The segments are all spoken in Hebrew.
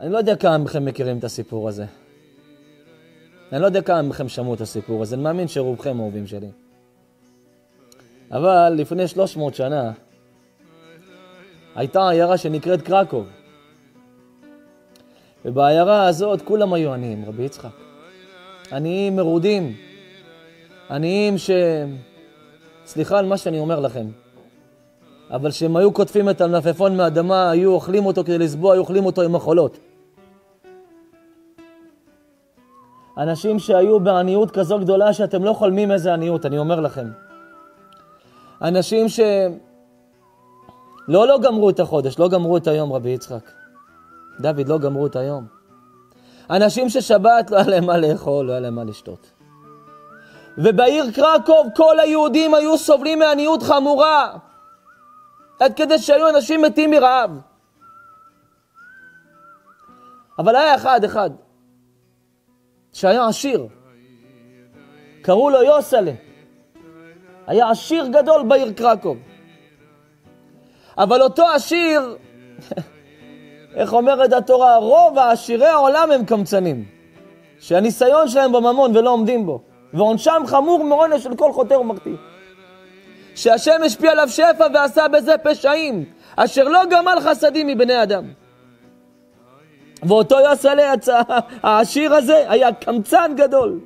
אני לא יודע כמה מכם מכירים את הסיפור הזה. אני לא יודע כמה מכם שמעו את הסיפור הזה, אני מאמין שרובכם אהובים שלי. אבל לפני 300 שנה הייתה עיירה שנקראת קרקוב. ובעיירה הזאת כולם היו עניים, רבי יצחק. עניים מרודים. עניים ש... סליחה על מה שאני אומר לכם, אבל כשהם היו קוטפים את המלפפון מהאדמה, היו אוכלים אותו כדי לסבוע, היו אוכלים אותו עם מחולות. אנשים שהיו בעניות כזו גדולה שאתם לא חולמים איזה עניות, אני אומר לכם. אנשים ש... לא, לא גמרו את החודש, לא גמרו את היום, רבי יצחק. דוד, לא גמרו את היום. אנשים ששבת לא היה להם מה לאכול, לא היה להם מה לשתות. ובעיר קרקוב כל היהודים היו סובלים מעניות חמורה, עד כדי שהיו אנשים מתים מרעב. אבל היה אחד, אחד, שהיה עשיר, קראו לו יוסלה. היה עשיר גדול בעיר קרקוב. אבל אותו עשיר, איך אומרת התורה, רוב העשירי העולם הם קמצנים, שהניסיון שלהם בממון ולא עומדים בו, ועונשם חמור מעונש של כל חותר ומחטיא. שהשם השפיע עליו שפע ועשה בזה פשעים, אשר לא גמל חסדים מבני אדם. ואותו יוסלה העשיר הזה היה קמצן גדול.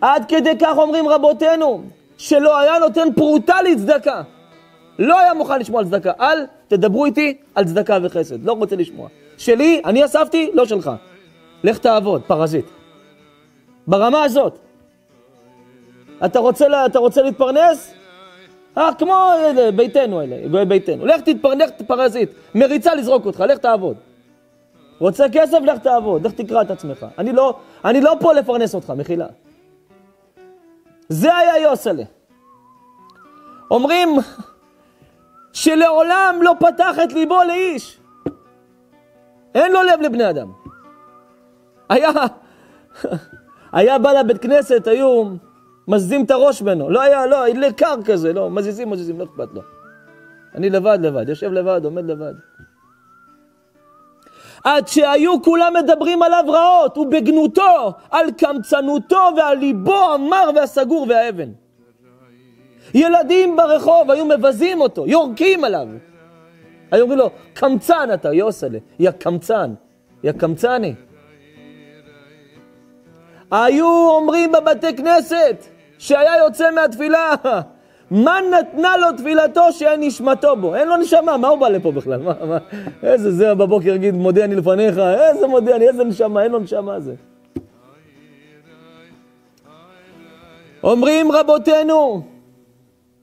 עד כדי כך אומרים רבותינו, שלא היה נותן פרוטה לצדקה. לא היה מוכן לשמוע על צדקה. אל תדברו איתי על צדקה וחסד, לא רוצה לשמוע. שלי, אני אספתי, לא שלך. לך תעבוד, פרזיט. ברמה הזאת. אתה רוצה, אתה רוצה להתפרנס? אה, כמו אלה, ביתנו אלה, גוי ביתנו. לך תתפרנס, פרזיט. מריצה לזרוק אותך, לך תעבוד. רוצה כסף? לך תעבוד, לך תקרא את עצמך. אני לא, אני לא פה לפרנס אותך, מחילה. זה היה יוסלה. אומרים שלעולם לא פתח את ליבו לאיש. אין לו לב לבני אדם. היה, היה בא לבית כנסת, היו מזיזים את הראש ממנו. לא היה, לא, לקר כזה, לא, מזיזים, מזיזים, לא אכפת לו. אני לבד, לבד, יושב לבד, עומד לבד. עד שהיו כולם מדברים עליו רעות, ובגנותו, על קמצנותו ועל ליבו המר והסגור והאבן. ילדים ברחוב היו מבזים אותו, יורקים עליו. היו אומרים לו, קמצן אתה, יוסלה, יא קמצן, יא קמצני. היו אומרים בבתי כנסת, שהיה יוצא מהתפילה, מה נתנה לו תפילתו שאין נשמתו בו? אין לו נשמה, מה הוא בא לפה בכלל? מה, מה, איזה זה בבוקר יגיד, מודה אני לפניך, איזה מודה אני, איזה נשמה, אין לו נשמה זה. אומרים רבותינו,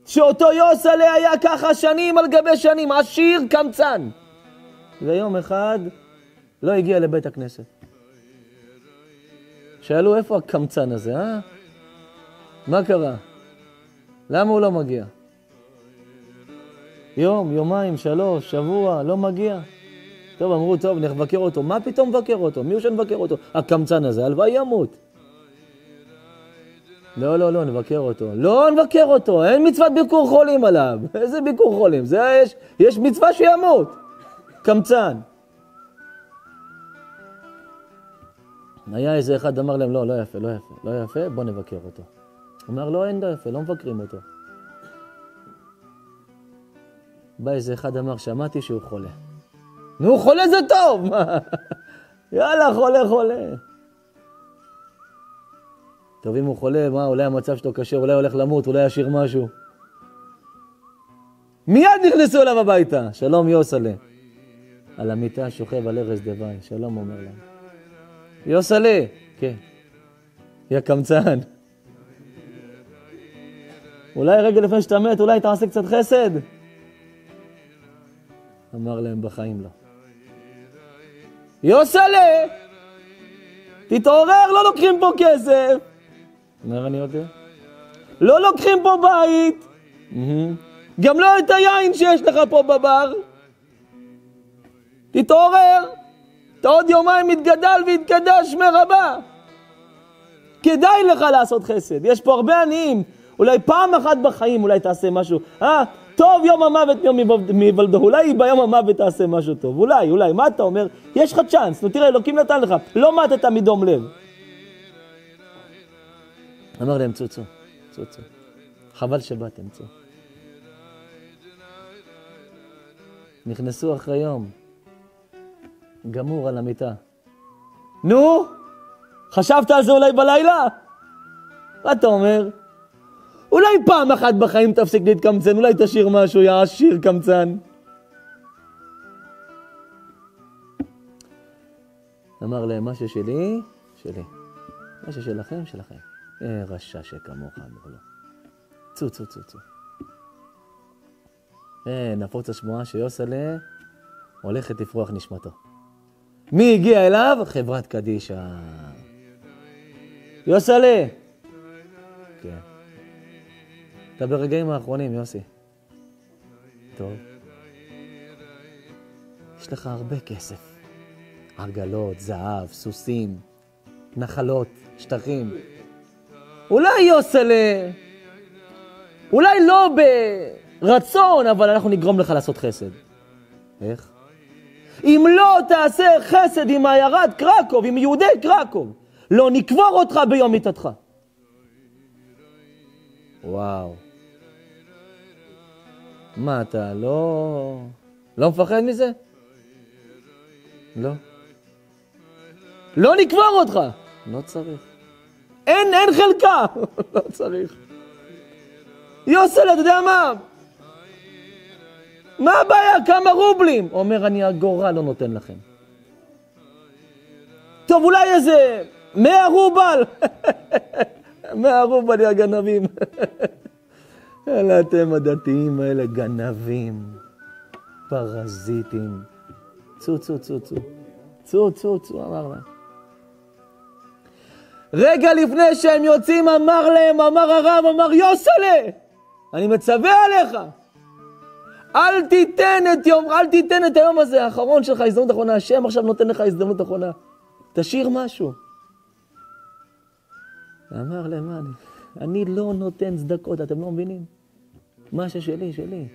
שאותו יוסלה היה ככה שנים על גבי שנים, עשיר קמצן. ויום אחד לא הגיע לבית הכנסת. שאלו, איפה הקמצן הזה, אה? מה קרה? למה הוא לא מגיע? יום, יומיים, שלוש, שבוע, לא מגיע. טוב, אמרו, טוב, נבקר אותו. מה פתאום מבקר אותו? מי הוא שנבקר אותו? הקמצן הזה, הלוואי ימות. לא, לא, לא, נבקר אותו. לא נבקר אותו, אין מצוות ביקור חולים עליו. איזה ביקור חולים? זה יש, יש מצווה שימות. קמצן. היה איזה אחד אמר להם, לא, לא יפה, לא יפה, לא יפה, בוא נבקר אותו. אומר, לא, אין יפה, לא מבקרים אותו. בא איזה אחד אמר, שמעתי שהוא חולה. נו, חולה זה טוב! יאללה, חולה, חולה. טוב, אם הוא חולה, מה, אולי המצב שלו קשה, אולי הולך למות, אולי ישאיר משהו. מיד נכנסו אליו הביתה. שלום יוסלה. על המיטה שוכב על ארז דווי, שלום אומר להם. יוסלה, כן. יא קמצן. אולי רגע לפני שאתה מת, אולי תעשה קצת חסד? אמר להם, בחיים לא. יוסלה, תתעורר, לא לוקחים פה כסף. אומר, אני יודע. לא לוקחים פה בית, גם לא את היין שיש לך פה בבר. תתעורר, אתה עוד יומיים מתגדל ויתקדש מרבה. כדאי לך לעשות חסד. יש פה הרבה עניים. אולי פעם אחת בחיים אולי תעשה משהו. אה, טוב יום המוות מיום מבלדו, אולי ביום המוות תעשה משהו טוב, אולי, אולי, מה אתה אומר? יש לך צ'אנס, נו תראה, אלוקים נתן לך, לא מתת מדום לב. אמר להם, צאו, צאו. חבל שבאתם, צאו. נכנסו אחרי יום, גמור על המיטה. נו, חשבת על זה אולי בלילה? מה אתה אומר? אולי פעם אחת בחיים תפסיק להתקמצן, אולי תשאיר משהו, יא עשיר קמצן. אמר להם, מה ששלי, שלי. מה ששלכם, שלכם. אה, רשע שכמוך, אמרו לו. צאו, צאו, צאו, צאו. אה, נפוץ השמועה שיוסלה הולכת לפרוח נשמתו. מי הגיע אליו? חברת קדישא. יוסלה. כן. אתה ברגעים האחרונים, יוסי. טוב. יש לך הרבה כסף. עגלות, זהב, סוסים, נחלות, שטחים. אולי יוסלה, אולי לא ברצון, אבל אנחנו נגרום לך לעשות חסד. איך? אם לא תעשה חסד עם עיירת קרקוב, עם יהודי קרקוב, לא נקבור אותך ביום מיתתך. וואו. מה, אתה לא... לא מפחד מזה? לא. לא נקבור אותך! לא צריך. אין, אין חלקה! לא צריך. יוסל, אתה יודע מה? מה הבעיה? כמה רובלים? אומר, אני אגורה לא נותן לכם. טוב, אולי איזה מאה רובל? מאה רובל, יא גנבים. אלה אתם הדתיים האלה, גנבים, פרזיטים. צאו, צאו, צאו, צאו. צאו, צאו, צאו, אמר להם. רגע לפני שהם יוצאים, אמר להם, אמר הרב, אמר יוסלה, אני מצווה עליך. אל תיתן את יום, אל תיתן את היום הזה, האחרון שלך, הזדמנות אחרונה. השם עכשיו נותן לך הזדמנות אחרונה. תשאיר משהו. אמר להם? אני לא נותן צדקות, אתם לא מבינים? מה ששלי, שלי.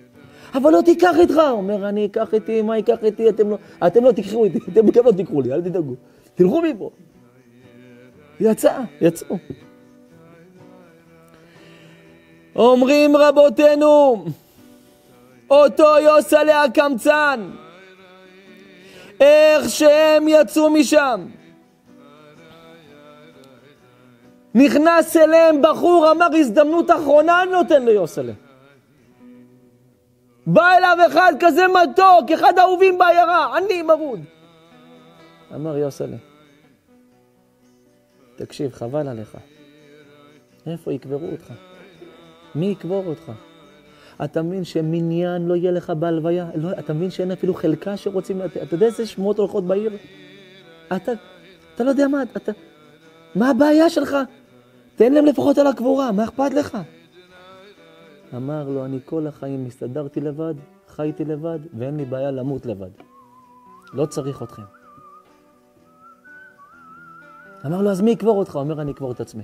אבל לא תיקח איתך. הוא אומר, אני אקח איתי, מה ייקח איתי? אתם לא, אתם לא תיקחו איתי, אתם גם לא תיקחו לי, אל תדאגו. תלכו מפה. יצא, יצאו. אומרים רבותינו, אותו יוסלה הקמצן, איך שהם יצאו משם. נכנס אליהם בחור, אמר, הזדמנות אחרונה אני נותן ליוסלה. בא אליו אחד כזה מתוק, אחד האהובים בעיירה, אני מרוד. אמר יוסלה, תקשיב, חבל עליך. איפה יקברו אותך? מי יקבור אותך? אתה מבין שמניין לא יהיה לך בהלוויה? לא, אתה מבין שאין אפילו חלקה שרוצים... אתה, אתה יודע איזה שמועות הולכות בעיר? אתה, אתה לא יודע מה, אתה... מה הבעיה שלך? תן להם לפחות על הקבורה, מה אכפת לך? אמר לו, אני כל החיים הסתדרתי לבד, חייתי לבד, ואין לי בעיה למות לבד. לא צריך אתכם. אמר לו, אז מי יקבור אותך? אומר, אני אקבור את עצמי.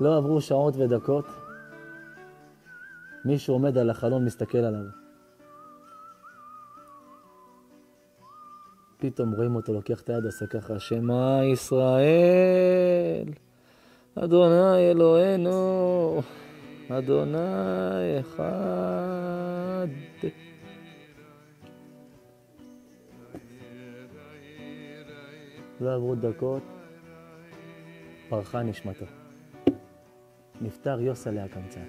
לא עברו שעות ודקות, מישהו עומד על החלון, מסתכל עליו. פתאום רואים אותו לוקח את היד, עושה ככה, שמע ישראל, אדוני אלוהינו, אדוני אחד. לא עברו דקות, פרחה נשמתו. נפטר יוסלה הקמצן.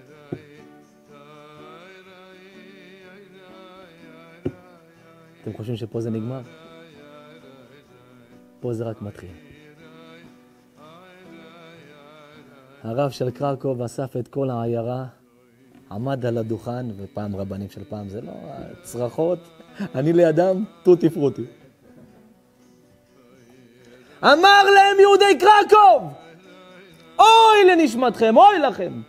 אתם חושבים שפה זה נגמר? פה זה רק מתחיל. הרב של קרקוב אסף את כל העיירה, עמד על הדוכן, ופעם רבנים של פעם זה לא צרחות, אני לידם, תותי פרוטי. אמר להם יהודי קרקוב, אוי לנשמתכם, אוי לכם,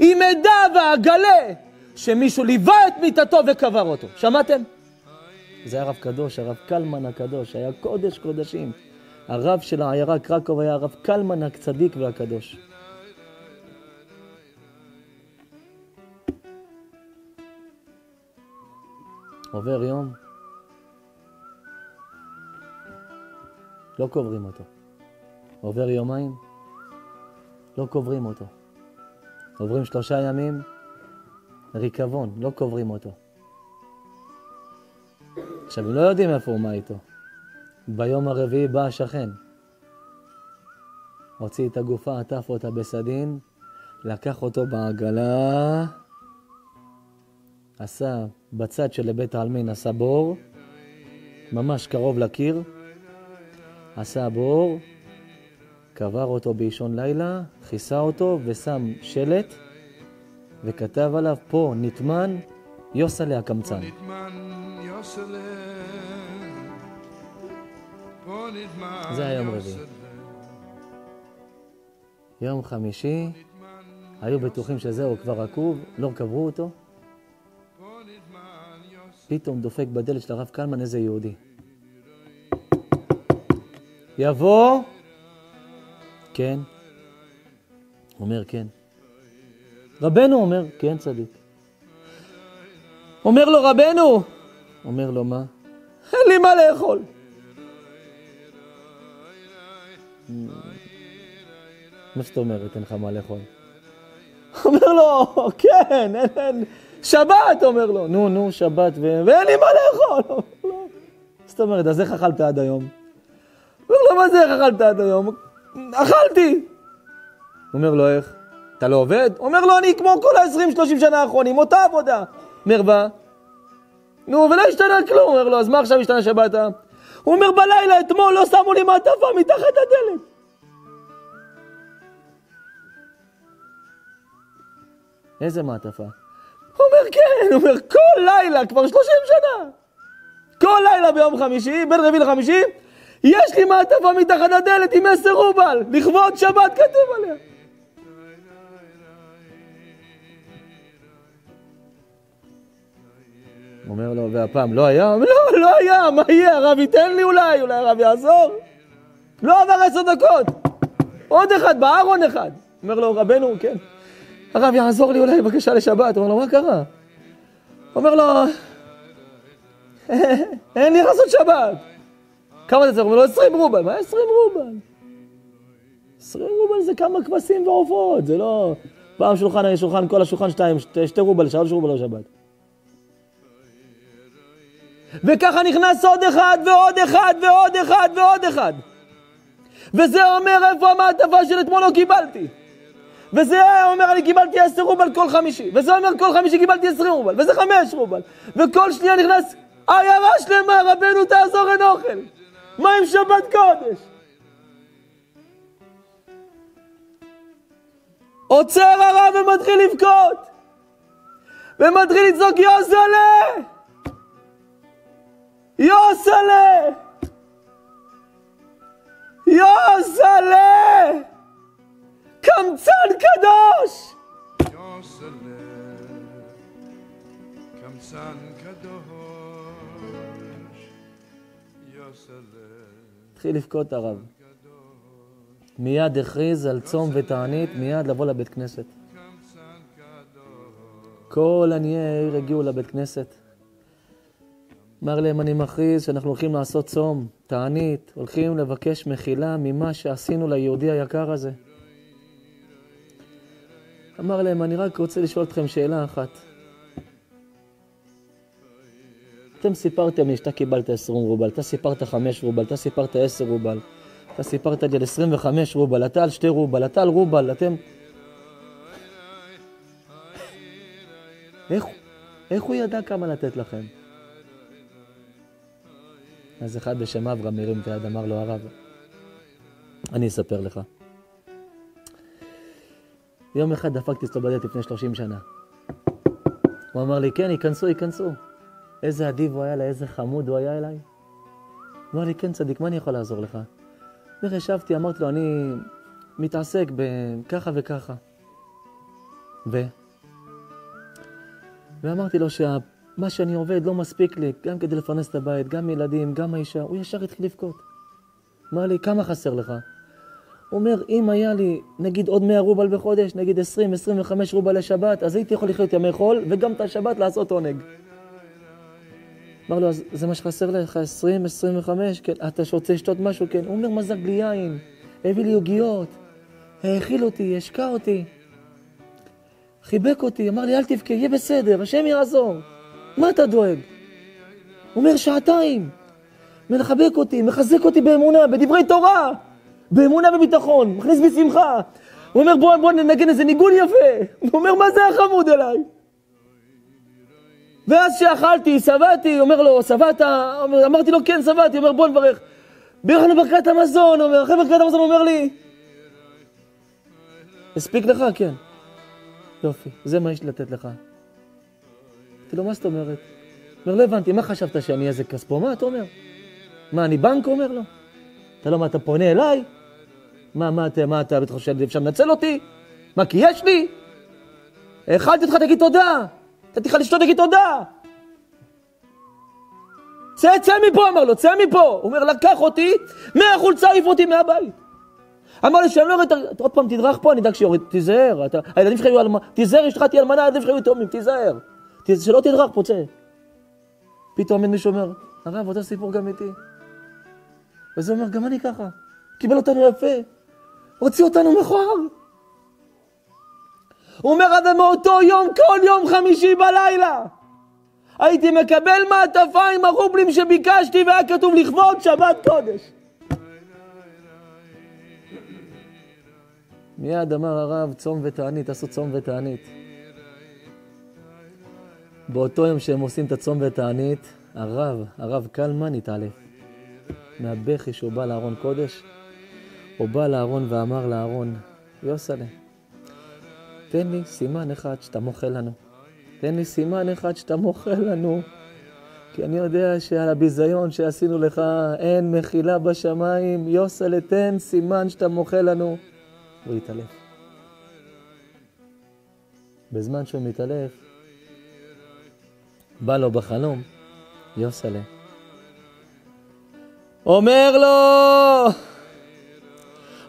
אם אדע ואגלה שמישהו ליווה את מיתתו וקבר אותו. שמעתם? זה הרב קדוש, הרב קלמן הקדוש, היה קודש קודשים. הרב של העיירה קרקוב היה הרב קלמן הצדיק והקדוש. עובר יום, לא קוברים אותו. עובר יומיים, לא קוברים אותו. עוברים שלושה ימים, ריקבון, לא קוברים אותו. עכשיו, הם לא יודעים איפה הוא, מה איתו. ביום הרביעי בא השכן. הוציא את הגופה, עטף אותה בסדין, לקח אותו בעגלה, עשה בצד של בית העלמין, עשה בור, ממש קרוב לקיר, עשה בור, קבר אותו באישון לילה, כיסה אותו ושם שלט וכתב עליו, פה נטמן יוסלה הקמצן. זה היה יום רביעי. יום חמישי, היו בטוחים שזהו, כבר עקוב, לא קברו אותו. פתאום דופק בדלת של הרב קלמן איזה יהודי. יבוא, כן. אומר כן. רבנו אומר, כן צדיק. אומר לו רבנו, אומר לו מה? אין לי מה לאכול. מה זאת אומרת, אין לך מה לאכול? אומר לו, כן, אין, אין, שבת, אומר לו. נו, נו, שבת, ו... ואין לי מה לאכול. זאת אומרת, אז איך אכלת עד היום? אומר לו, מה זה איך אכלת עד היום? אכלתי. אומר לו, איך? אתה לא עובד? אומר לו, אני כמו כל ה-20-30 שנה האחרונים, אותה עבודה. אומר, מה? נו, ולא השתנה כלום. אומר לו, אז מה עכשיו השתנה שבת? הוא אומר, בלילה אתמול לא שמו לי מעטפה מתחת הדלת. איזה מעטפה? הוא אומר, כן, הוא אומר, כל לילה, כבר 30 שנה. כל לילה ביום חמישי, בין רביעי לחמישי, יש לי מעטפה מתחת הדלת עם עשר רובל, לכבוד שבת כתוב עליה. אומר לו, והפעם לא היה? לא, לא היה, מה יהיה? הרב ייתן לי אולי, אולי הרב יעזור. לא עבר עשר דקות. עוד אחד, בארון אחד. אומר לו, רבנו, כן. הרב יעזור לי אולי בבקשה לשבת. אומר לו, מה קרה? אומר לו, אין לי לעשות שבת. כמה אתה צריך? אומר לו, עשרים רובל. מה עשרים רובל? עשרים רובל זה כמה כבשים ועופות, זה לא... פעם שולחן, שולחן, כל השולחן שתיים, שתי רובל, שלוש רובל לשבת. וככה נכנס עוד אחד ועוד אחד ועוד אחד ועוד אחד. וזה אומר איפה המעטפה של אתמול לא קיבלתי. וזה אומר אני קיבלתי עשר רובל כל חמישי. וזה אומר כל חמישי קיבלתי עשרים רובל. וזה חמש רובל. וכל שנייה נכנס עיירה שלמה, רבנו תעזור אין אוכל. מה עם שבת קודש? עוצר הרב ומתחיל לבכות. ומתחיל לצעוק יוסלה! יוסלה! יוסלה! קמצן קדוש! יוסלה, קמצן קדוש, יוסלה. התחיל לבכות הרב. מיד הכריז על צום ותענית, מיד לבוא לבית כנסת. כל עניי העיר הגיעו לבית כנסת. אמר להם, אני מכריז שאנחנו הולכים לעשות צום, תענית, הולכים לבקש מחילה ממה שעשינו ליהודי היקר הזה. אמר להם, אני רק רוצה לשאול אתכם שאלה אחת. אתם סיפרתם לי שאתה קיבלת 20 רובל, אתה סיפרת 5 רובל, אתה סיפרת 10 רובל, אתה סיפרת לי על 25 רובל, אתה על 2 רובל, אתה על רובל, אתם... איך, איך הוא ידע כמה לתת לכם? אז אחד בשם אברהם הרים את היד, אמר לו, הרב, אני אספר לך. יום אחד דפקתי אצלו בדלת לפני 30 שנה. הוא אמר לי, כן, ייכנסו, ייכנסו. איזה אדיב הוא היה לה, איזה חמוד הוא היה אליי. הוא אמר לי, כן, צדיק, מה אני יכול לעזור לך? ואיך ישבתי, אמרתי לו, אני מתעסק בככה וככה. ו? ואמרתי לו שה... מה שאני עובד לא מספיק לי, גם כדי לפרנס את הבית, גם ילדים, גם האישה. הוא ישר התחיל לבכות. אמר לי, כמה חסר לך? הוא אומר, אם היה לי, נגיד, עוד 100 רובל בחודש, נגיד 20-25 רובל לשבת, אז הייתי יכול לחיות ימי חול, וגם את השבת לעשות עונג. אמר לו, אז זה מה שחסר לך, 20, 25, כן, אתה רוצה לשתות משהו? כן. הוא אומר, מזג לי יין, הביא לי עוגיות, האכיל אותי, השקע אותי, חיבק אותי, אמר לי, אל תבכה, יהיה בסדר, השם יעזור. מה אתה דואג? הוא אומר, שעתיים. מחבק אותי, מחזק אותי באמונה, בדברי תורה, באמונה וביטחון, מכניס בשמחה. הוא אומר, בוא, בוא ננגן איזה ניגון יפה. הוא אומר, מה זה החמוד אליי? ואז שאכלתי, שבעתי, אומר לו, שבעת? אמרתי לו, כן, שבעתי, אומר, בוא נברך. בירכנו ברכת המזון, אומר, אחרי ברכת המזון אומר לי, הספיק לך? כן. יופי, זה מה יש לתת לך. אמרתי לו, מה זאת אומרת? אומר, לא הבנתי, מה חשבת שאני איזה כספומט? אומר. מה, אני בנק? אומר לו. אתה לא, מה, אתה פונה אליי? מה, מה, אתה, מה, אתה חושב שאפשר לנצל אותי? מה, כי יש לי? האכלתי אותך, תגיד תודה. נתתי לך לשתות, תגיד תודה. צא, צא מפה, אמר לו, צא מפה. הוא אומר, לקח אותי, מהחולצה העיף אותי מהבית. אמר לי שאני לא אראה, עוד פעם תדרך פה, אני אדאג שיוריד, תיזהר, הילדים שלך יהיו אלמנה, תיזהר, יש לך תהיה אלמנה, הילדים שלך יהיו תאומים, תיזהר. שלא תדרך פה, צא. פתאום מישהו אומר, הרב, אותו סיפור גם איתי. וזה אומר, גם אני ככה. קיבל אותנו יפה, הוציא אותנו מכוער. הוא אומר, אבל מאותו יום, כל יום חמישי בלילה, הייתי מקבל מעטפה עם הרובלים שביקשתי והיה כתוב לכבוד שבת קודש. מיד אמר הרב, צום ותענית, עשו צום ותענית. באותו יום שהם עושים את הצום ותענית, הרב, הרב קלמן התעלף. מהבכי שהוא בא לארון קודש, הוא בא לארון ואמר לארון, יוסלה, תן לי סימן אחד שאתה מוחל לנו. תן לי סימן אחד שאתה מוחל לנו. כי אני יודע שעל הביזיון שעשינו לך אין מחילה בשמיים. יוסלה, תן סימן שאתה מוחל לנו. הוא התעלף. בזמן שהוא מתעלף, בא לו בחלום, יוסלה. אומר לו,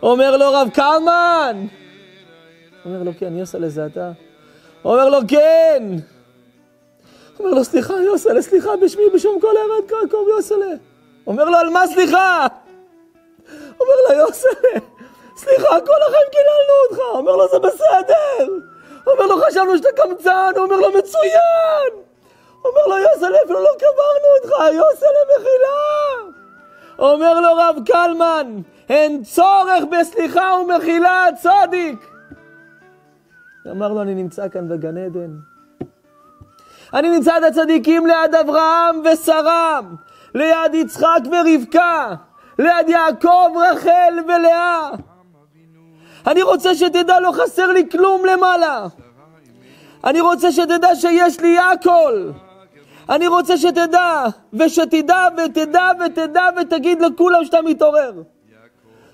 אומר לו רב קלמן, אומר לו כן, יוסלה זה אתה? אומר לו כן. אומר לו סליחה יוסלה, סליחה בשמי בשום כל ארד קרקוב יוסלה. אומר לו על מה סליחה? אומר לו יוסלה, סליחה כל החיים קיללנו אותך. אומר לו זה בסדר. אומר לו חשבנו שאתה קמצן, אומר לו מצוין. אומר לו, אפילו לא קברנו אותך, יוסלה מחילה. אומר לו רב קלמן, אין צורך בסליחה ומחילה, צדיק. אמר לו, אני נמצא כאן בגן עדן. אני נמצא את הצדיקים ליד אברהם ושרה, ליד יצחק ורבקה, ליד יעקב, רחל ולאה. אני רוצה שתדע, לא חסר לי כלום למעלה. אני רוצה שתדע שיש לי הכל. אני רוצה שתדע, ושתדע ותדע ותדע ותגיד לכולם שאתה מתעורר.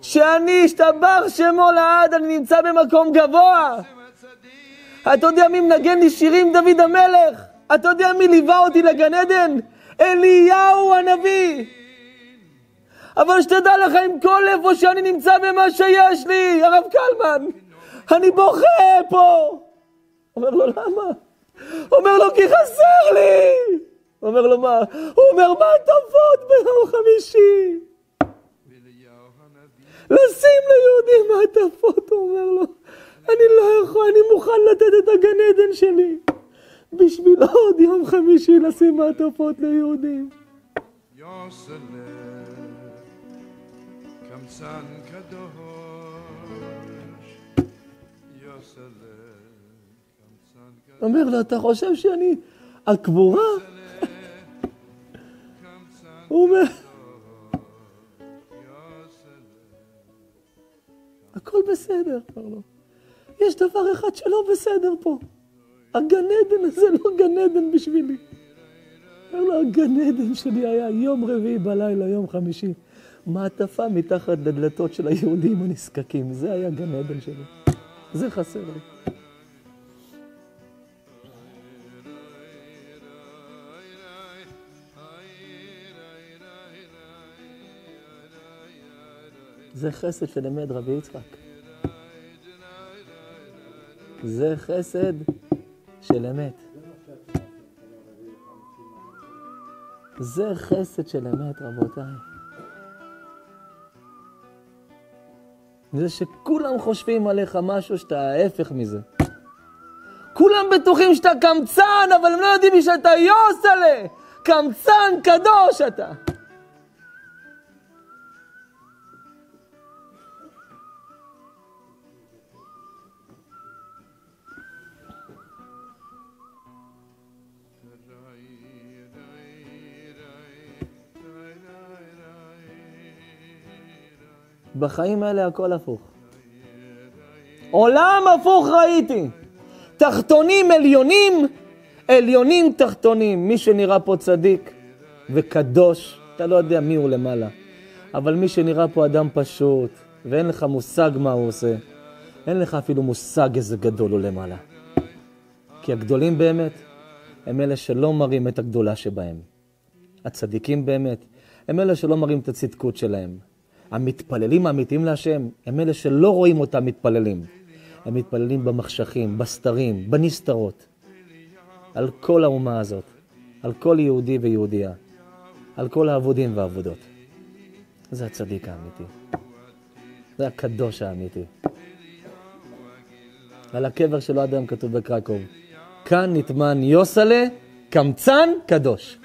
שאני, השתבח שמו לעד, אני נמצא במקום גבוה. אתה יודע מי מנגן לי שירים דוד המלך? אתה יודע מי ליווה אותי לגן עדן? אליהו הנביא. אבל שתדע לך עם כל איפה שאני נמצא במה שיש לי, הרב קלמן, אני בוכה פה. אומר לו, למה? אומר לו, כי חסר לי! אומר לו, מה? הוא אומר, מה מעטפות ביום חמישי! לשים ליהודים מעטפות, הוא אומר לו, אני לא יכול, אני מוכן לתת את הגן עדן שלי בשביל עוד יום חמישי לשים מעטפות ליהודים. אומר לו, אתה חושב שאני הקבורה? הוא אומר, הכל בסדר, אמר לו. יש דבר אחד שלא בסדר פה. הגן עדן הזה לא גן עדן בשבילי. אומר לו, הגן עדן שלי היה יום רביעי בלילה, יום חמישי. מעטפה מתחת לדלתות של היהודים הנזקקים. זה היה גן עדן שלי. זה חסר לי. זה חסד של אמת, רבי יצחק. זה חסד של אמת. זה חסד של אמת, רבותיי. זה שכולם חושבים עליך משהו שאתה ההפך מזה. כולם בטוחים שאתה קמצן, אבל הם לא יודעים שאתה יוסלה. קמצן קדוש אתה. בחיים האלה הכל הפוך. עולם הפוך ראיתי. תחתונים עליונים, עליונים תחתונים. מי שנראה פה צדיק וקדוש, אתה לא יודע מי הוא למעלה. אבל מי שנראה פה אדם פשוט, ואין לך מושג מה הוא עושה, אין לך אפילו מושג איזה גדול הוא למעלה. כי הגדולים באמת הם אלה שלא מראים את הגדולה שבהם. הצדיקים באמת הם אלה שלא מראים את הצדקות שלהם. המתפללים האמיתיים להשם הם אלה שלא רואים אותם מתפללים. הם מתפללים במחשכים, בסתרים, בנסתרות. על כל האומה הזאת, על כל יהודי ויהודייה, על כל העבודים והעבודות. זה הצדיק האמיתי. זה הקדוש האמיתי. על הקבר שלו עד היום כתוב בקרקוב, כאן נטמן יוסלה, קמצן קדוש.